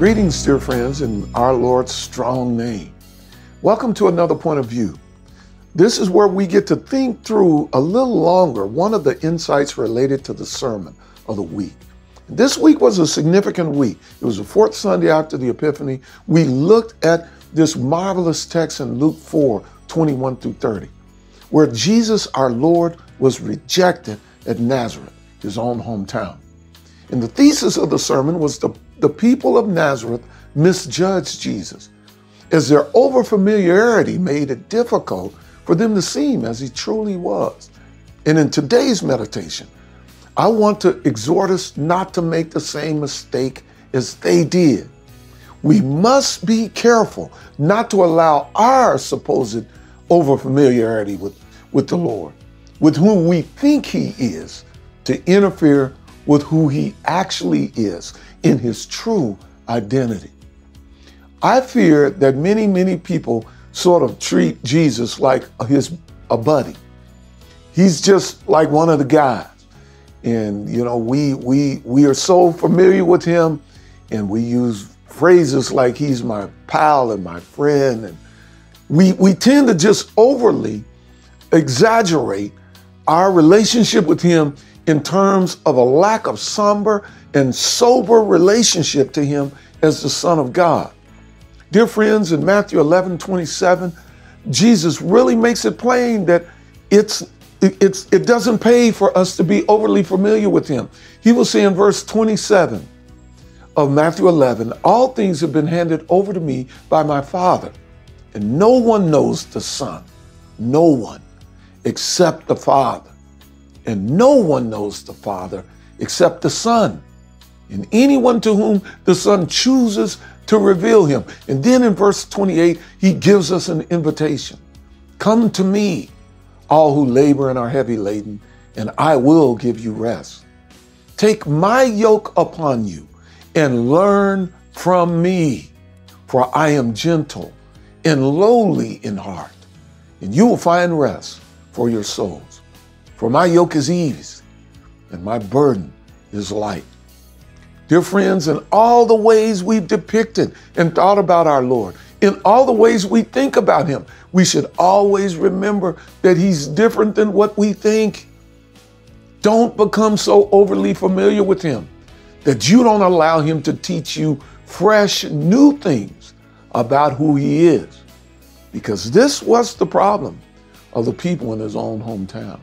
Greetings, dear friends, in our Lord's strong name. Welcome to another point of view. This is where we get to think through a little longer one of the insights related to the sermon of the week. This week was a significant week. It was the fourth Sunday after the Epiphany. We looked at this marvelous text in Luke 4 21 through 30, where Jesus, our Lord, was rejected at Nazareth, his own hometown. And the thesis of the sermon was the, the people of Nazareth misjudged Jesus, as their overfamiliarity made it difficult for them to see him as he truly was. And in today's meditation, I want to exhort us not to make the same mistake as they did. We must be careful not to allow our supposed overfamiliarity with, with the Lord, with whom we think he is, to interfere with who he actually is in his true identity. I fear that many, many people sort of treat Jesus like his a buddy. He's just like one of the guys. And you know, we we we are so familiar with him and we use phrases like he's my pal and my friend and we we tend to just overly exaggerate our relationship with him in terms of a lack of somber and sober relationship to him as the Son of God. Dear friends, in Matthew 11 27, Jesus really makes it plain that it's it's, it doesn't pay for us to be overly familiar with him. He will say in verse 27 of Matthew 11, All things have been handed over to me by my Father, and no one knows the Son, no one except the Father. And no one knows the Father except the Son, and anyone to whom the Son chooses to reveal him. And then in verse 28, he gives us an invitation Come to me all who labor and are heavy laden, and I will give you rest. Take my yoke upon you and learn from me, for I am gentle and lowly in heart, and you will find rest for your souls. For my yoke is easy and my burden is light. Dear friends, in all the ways we've depicted and thought about our Lord, in all the ways we think about him, we should always remember that he's different than what we think. Don't become so overly familiar with him that you don't allow him to teach you fresh, new things about who he is. Because this was the problem of the people in his own hometown.